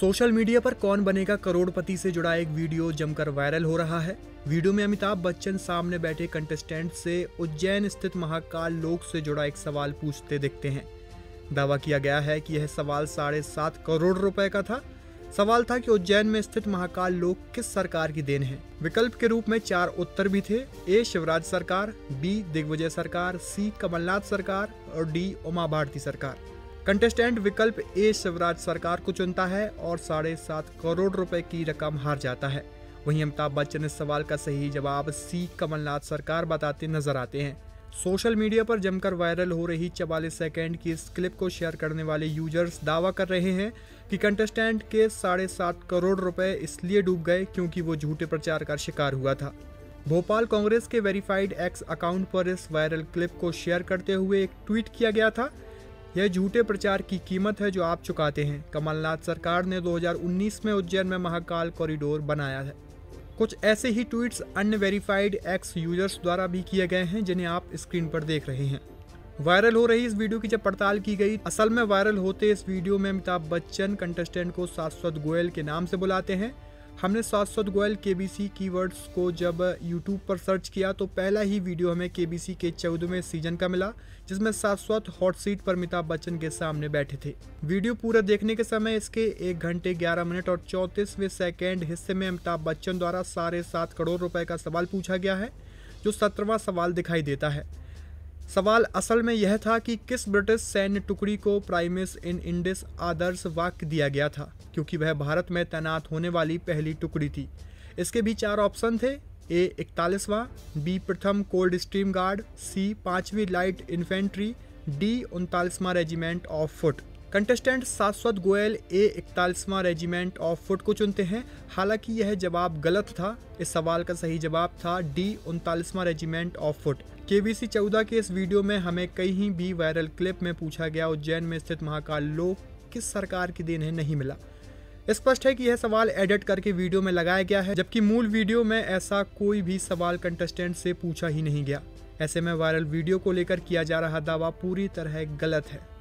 Social media पर कौन बनेगा करोड़पति से जुड़ा एक वीडियो जमकर वायरल हो रहा है। वीडियो में अमिताभ बच्चन सामने बैठे कंटेस्टेंट से उज्जैन स्थित महाकाल लोक से जुड़ा एक सवाल पूछते दिखते हैं। दावा किया गया है कि यह सवाल साढ़े सात करोड़ रुपए का था। सवाल था कि उज्जैन में स्थित महाकाल लोक किस सरकार की देन है। विकल्प के रूप में चार उत्तर भी थे। ए, शिवराज सरकार, बी, दिग्विजय सरकार, सी, कमलनाथ सरकार और डी, उमा भारती सरकार। कंटेस्टेंट विकल्प ए शिवराज सरकार को चुनता है और साढ़े सात करोड़ रुपए की रकम हार जाता है। वहीं अमिताभ बच्चन इस सवाल का सही जवाब सी कमलनाथ सरकार बताते नज़र आते हैं। सोशल मीडिया पर जमकर वायरल हो रही चवालीस सेकेंड की इस क्लिप को शेयर करने वाले यूज़र्स दावा कर रहे हैं कि कंटेस्टेंट के साढ़े सात करोड़ रुपए इसलिए डूब गए क्योंकि वो झूठे प्रचार का शिकार हुआ था। भोपाल कांग्रेस के वेरीफाइड एक्स अकाउंट पर इस वायरल क्लिप को शेयर करते हुए एक ट्वीट किया गया था यह झूठे प्रचार की कीमत है जो आप चुकाते हैं। कमलनाथ सरकार ने 2019 में उज्जैन में महाकाल कॉरिडोर बनाया है। कुछ ऐसे ही ट्वीट्स अन्य वेरीफाइड एक्स यूज़र्स द्वारा भी किए गए हैं, जिन्हें आप स्क्रीन पर देख रहे हैं। वायरल हो रही इस वीडियो की जब पड़ताल की गई, असल में वायरल होते इस वीडियो में अमिताभ बच्चन कंटेस्टेंट को शाश्वत गोयल के नाम से बुलाते हैं। हमने शाश्वत गोयल के बी सी कीवर्ड्स को जब यूट्यूब पर सर्च किया तो पहला ही वीडियो हमें के बी सी के चौदहवें सीज़न का मिला, जिसमें शाश्वत हॉट सीट पर अमिताभ बच्चन के सामने बैठे थे। वीडियो पूरा देखने के समय इसके एक घंटे ग्यारह मिनट और चौंतीसवें सेकेंड हिस्से में अमिताभ बच्चन द्वारा साढ़े सात करोड़ रुपए का सवाल पूछा गया है, जो सत्रहवा सवाल दिखाई देता है। सवाल असल में यह था कि किस ब्रिटिश सैन्य टुकड़ी को प्राइमिस इन इंडिस आदर्श वाक्य दिया गया था, क्योंकि वह भारत में तैनात होने वाली पहली टुकड़ी थी। इसके भी चार ऑप्शन थे, ए, इकतालीसवां, बी, प्रथम कोल्ड स्ट्रीम गार्ड, सी, पाँचवीं light infantry, D, उनतालीसवां regiment of foot contestant Shashwat Goyal A इकतालीसवां regiment of foot को चुनते हैं। हालाँकि यह जवाब गलत था। इस सवाल का सही जवाब था D उनतालीसवां regiment of foot. K B C चौदह के इस वीडियो में हमें कहीं भी वायरल क्लिप में पूछा गया, उज्जैन में स्थित महाकाल लोक किस सरकार की देन है? नहीं मिला। स्पष्ट है कि यह सवाल एडिट करके वीडियो में लगाया गया है, जबकि मूल वीडियो में ऐसा कोई भी सवाल कंटेस्टेंट से पूछा ही नहीं गया। ऐसे में वायरल वीडियो को लेकर किया जा रहा दावा पूरी तरह गलत है।